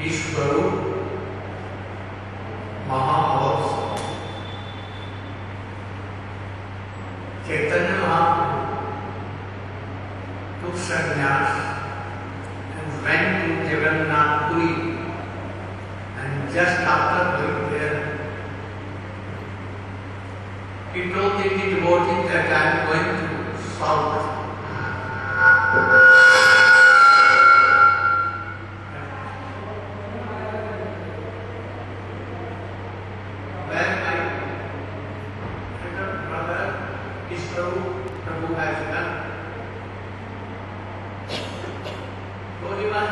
ईश्वरो महामहोत्सव Chaitanya Mahaprabhu took sannyas and went to Jagannath Puri. And just after going there he told the devotees that I am going to South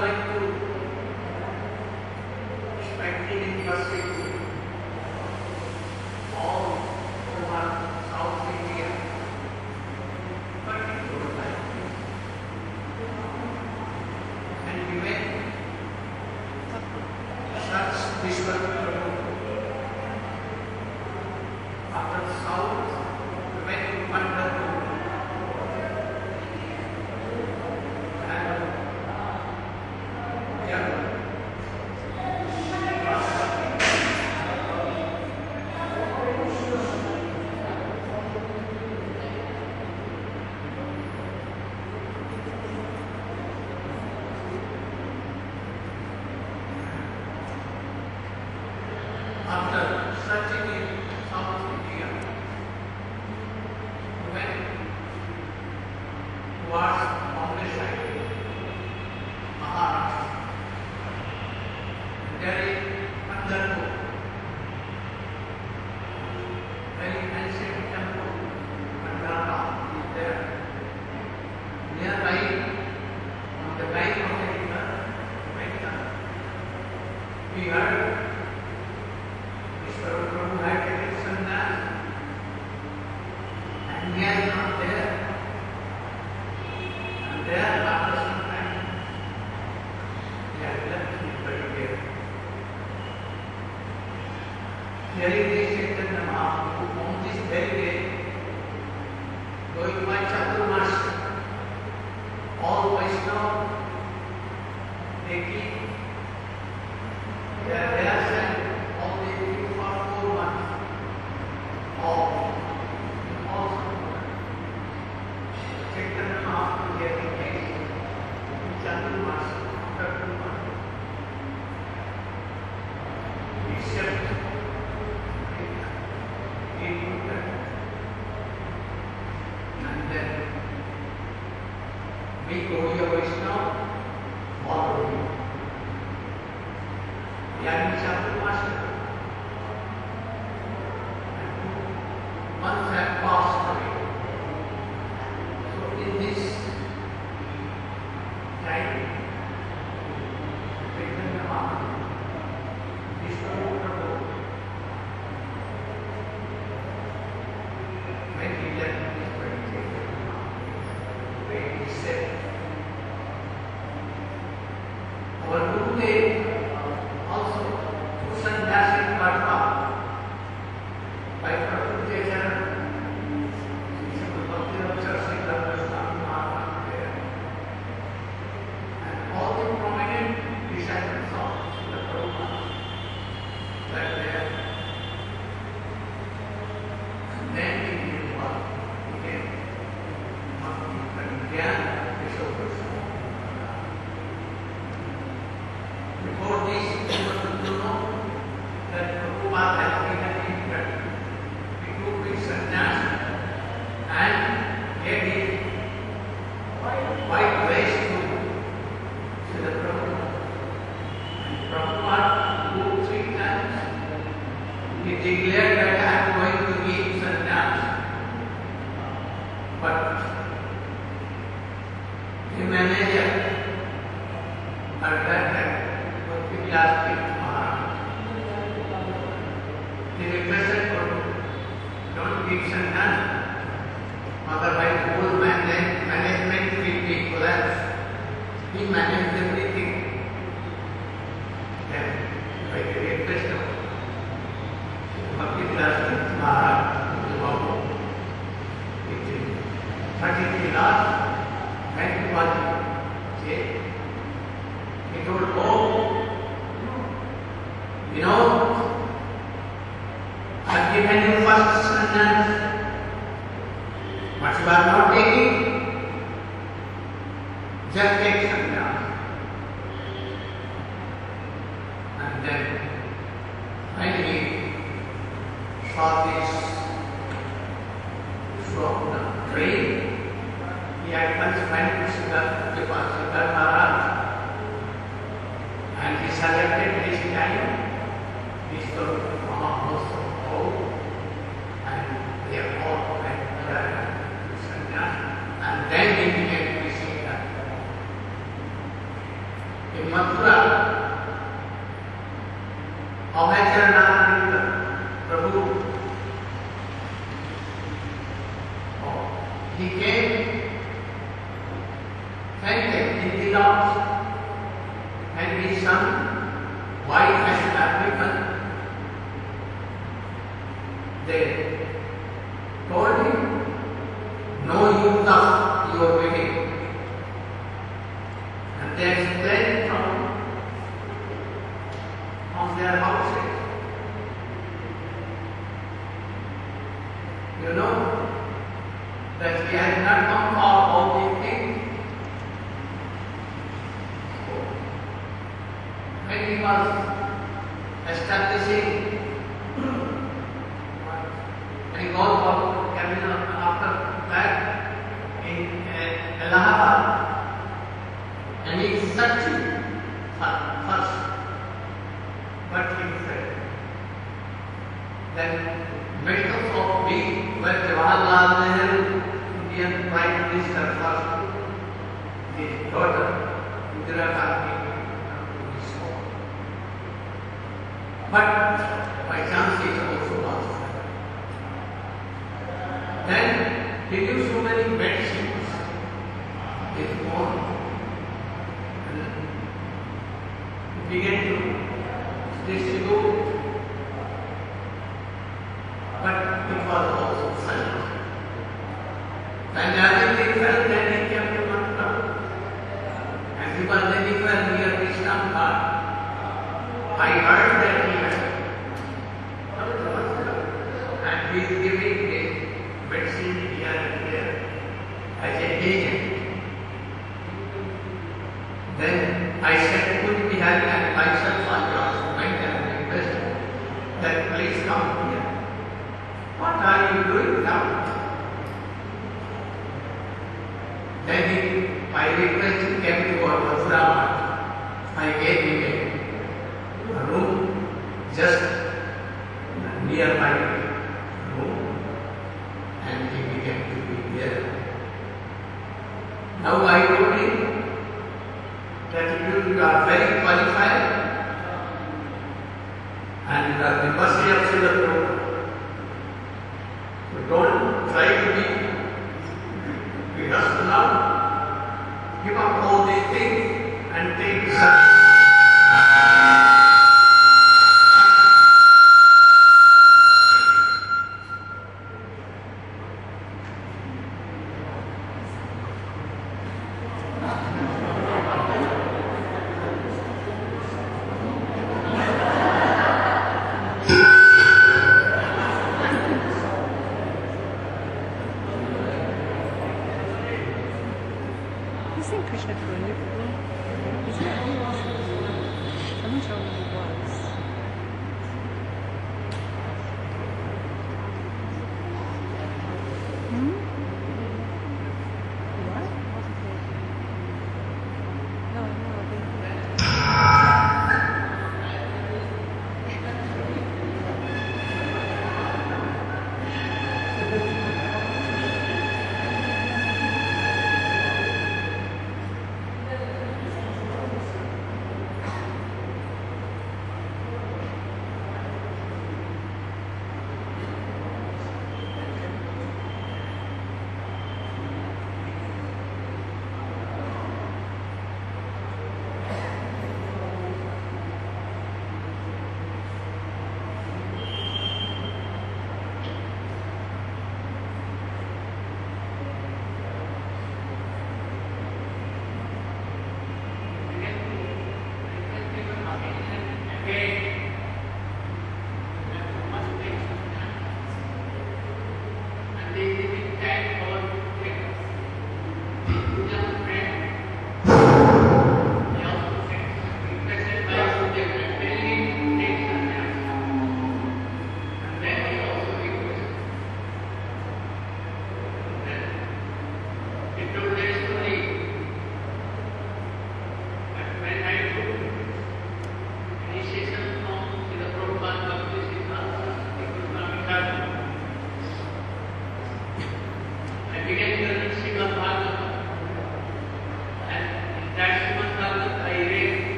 like Theory is a certain amount. Who owns this theory? Going much up to México. এগুলো You know, I've given you first sentence, but you are not taking. Just take é maturado. plus He gives so many medicines. If one began to distribute Then he, my request came to Mathura. I gave him a room just near my room and he began to be there. Now I told him that you, are very qualified and you are the mercy of the Lord. So don't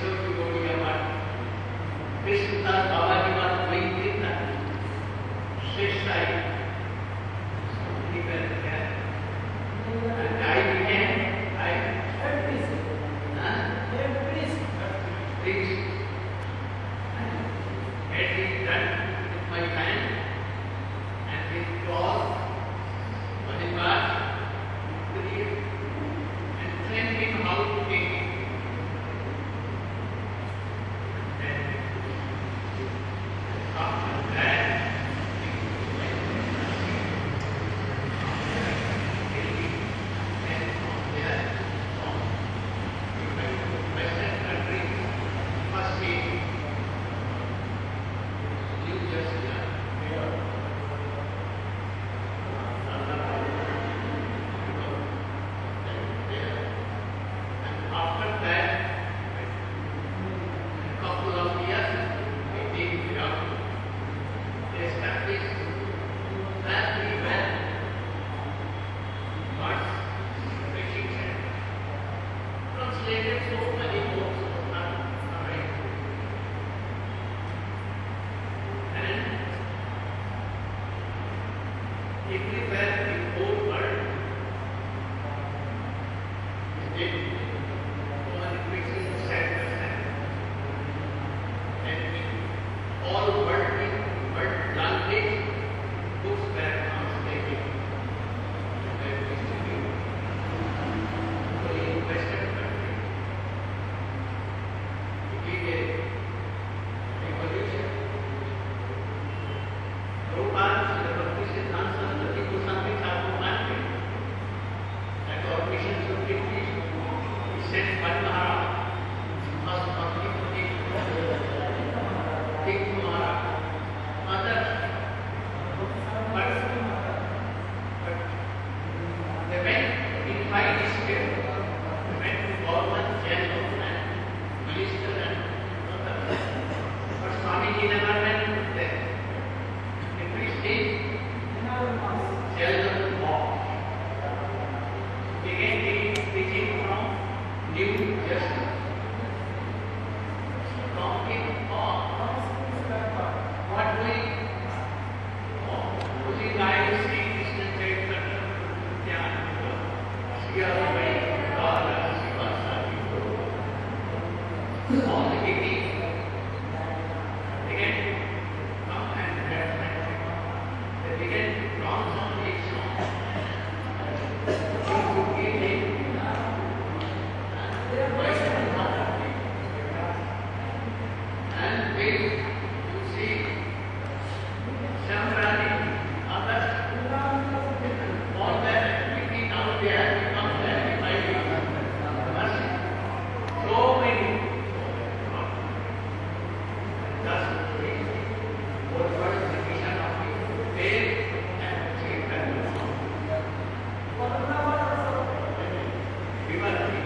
Thank you. Everywhere in Thank you.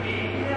いいね。